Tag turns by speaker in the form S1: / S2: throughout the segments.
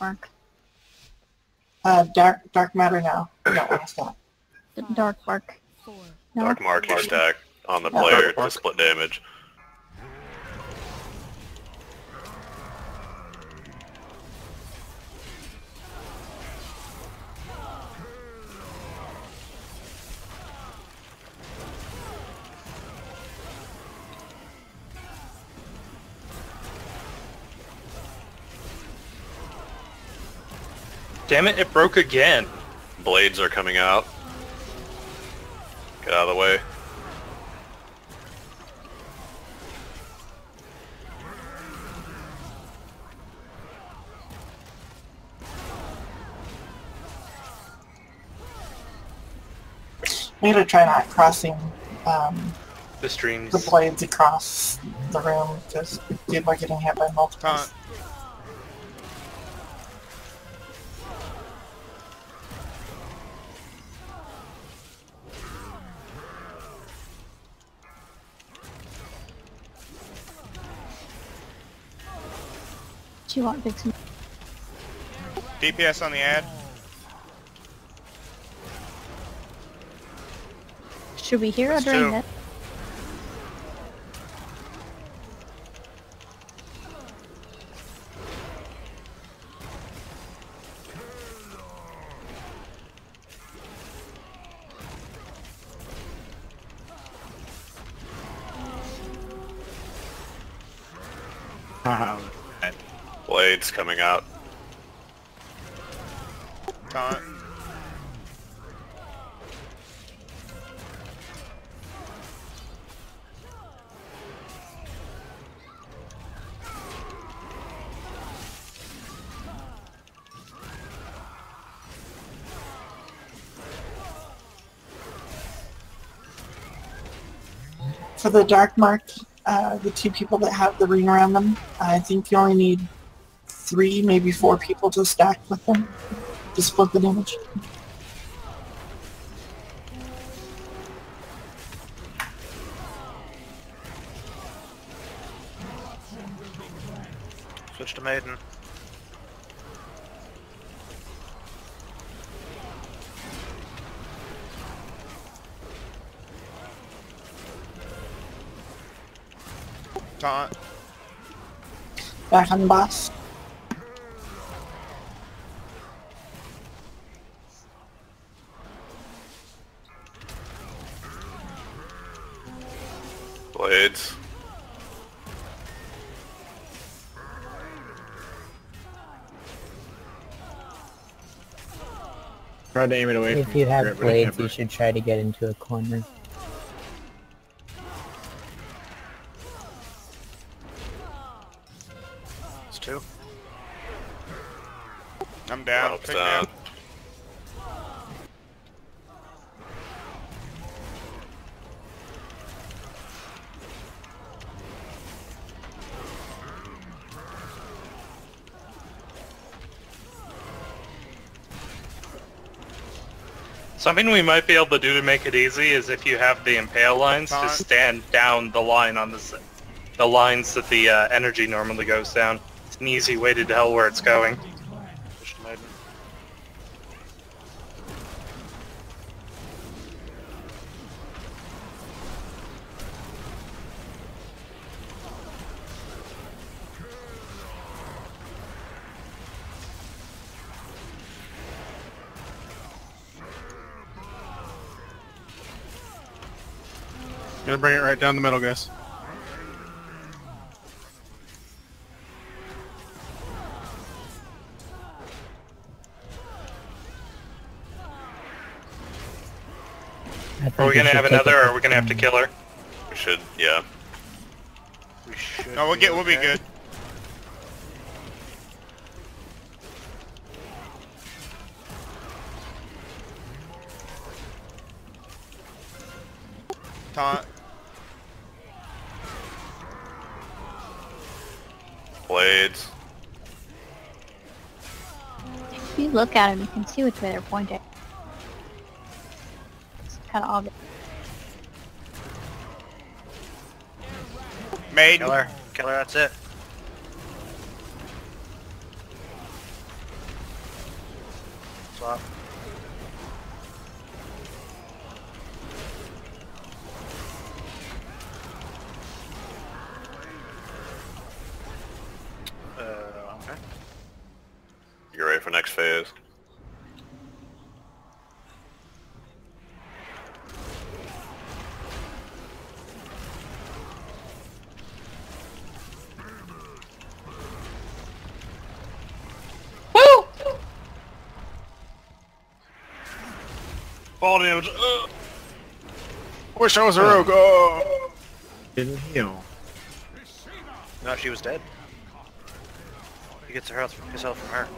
S1: Mark.
S2: Uh, dark, dark matter now. No, it's not.
S1: D- Dark Mark. No?
S3: Dark mark you stack on the
S2: Yeah,
S3: player to split damage.
S4: Damn it, it broke again.
S3: Blades are coming out. Get out of the way.
S2: We gotta try not crossing um,
S4: The streams.
S2: the blades across the room because people are getting hit by multiples.
S5: Taunt.
S1: Do you want Vixen?
S5: DPS on the ad.
S1: Should we hear her
S5: Let's
S1: during
S5: do.
S1: this?
S3: Blades coming out.
S5: Taunt.
S2: For the dark mark, uh, the two people that have the ring around them, I think you only need three, maybe four people to stack with them to split the damage.
S4: Switch to Maiden.
S5: Taunt.
S2: Back on the boss.
S3: Blades.
S6: Try to aim it away
S7: If
S6: from
S7: you have
S6: Grip,
S7: blades, you should try to get into a corner.
S4: It's two.
S5: I'm down.
S3: Helps down.
S4: Something we might be able to do to make it easy is if you have the impale lines, just stand down the line on the the lines that the uh, energy normally goes down. It's an easy way to tell where it's going.
S6: Gonna bring it right down the middle, guys.
S4: Are we gonna have another, or are we gonna have to kill her?
S3: We should, yeah.
S4: We should.
S5: No, we'll get. We'll be good. Taunt.
S3: Blades.
S1: If you look at them, you can see which way they're pointing. It's kind of obvious.
S5: Maiden.
S4: Kill her. Kill her, that's it.
S5: lot. Uh, okay.
S3: You ready for next
S6: damage. Ugh. Wish I was a rogue. Oh.
S8: Didn't heal.
S5: No, she was dead. He gets her health, his health from her.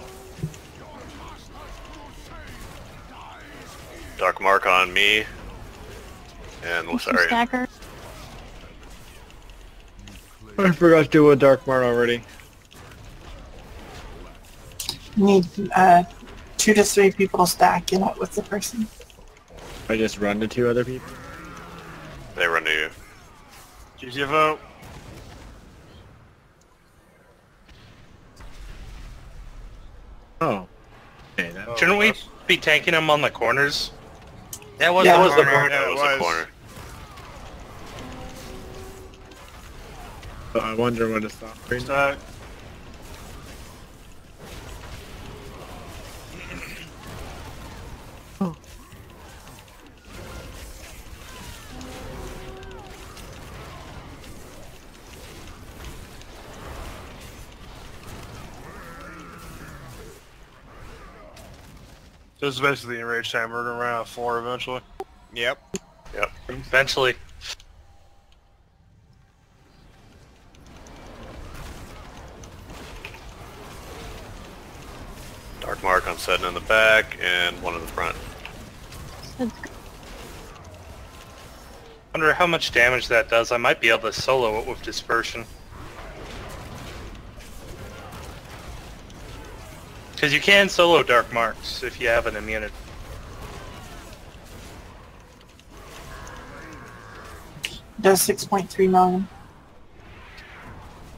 S3: Dark mark on me. And
S1: Some
S3: sorry,
S1: Stacker.
S8: I forgot to do a dark mark already.
S2: Need uh, two to three people stack in it with the person.
S8: I just run to two other people.
S3: they run to you.
S6: GTFO.
S8: Oh. Okay, that,
S4: Shouldn't we be tanking them on the corners?
S5: That was
S2: Yeah.
S5: the
S2: That was the
S5: corner.
S6: Yeah,
S3: That
S6: it
S3: was
S6: the
S3: corner.
S8: Uh, I wonder when to stop. Right now.
S6: This is basically the enraged time. We're gonna run out of four eventually.
S9: Yep. Yep.
S4: Eventually.
S3: Dark mark on setting in the back and one in the front.
S1: So
S4: Wonder how much damage that does. I might be able to solo it with dispersion. Because you can solo dark marks if you have an immunity.
S2: Does 6.3 million.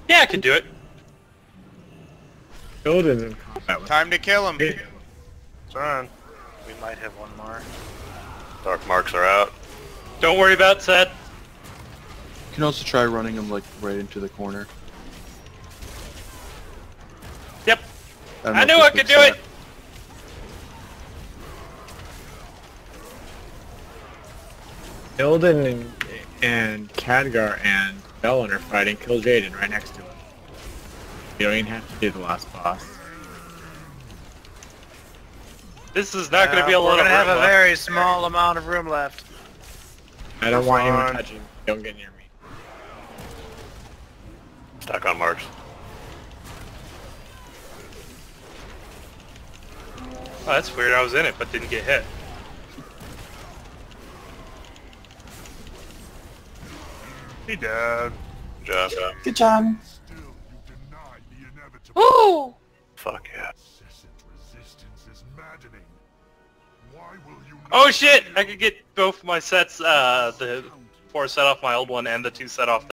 S4: Yeah, I could do it.
S8: Illidan's in combat with
S9: Time to kill him.
S8: me.
S6: Turn.
S5: We might have one more.
S3: Dark marks are out.
S4: Don't worry about set.
S10: You can also try running them like right into the corner. Don't
S4: I knew I could do
S10: would
S4: it.
S10: set.
S8: Illidan and, and Khadgar and Velen are fighting Kil'jaeden right next to him. You don't even have to do the last boss.
S4: This is not going to
S5: Uh,
S4: be a
S5: We're
S4: lot
S5: gonna have
S4: room
S5: a
S4: left.
S5: very small amount of room left.
S8: I don't want
S6: Fine.
S8: anyone touching. Don't get near me.
S3: Stack on marks.
S4: Oh, that's weird. I was in it, but didn't get hit.
S6: He dead.
S3: Good job.
S2: Good job.
S4: Woo!
S3: Fuck yeah.
S4: Oh shit! I could get both my sets, uh, the four set off my old one and the two set off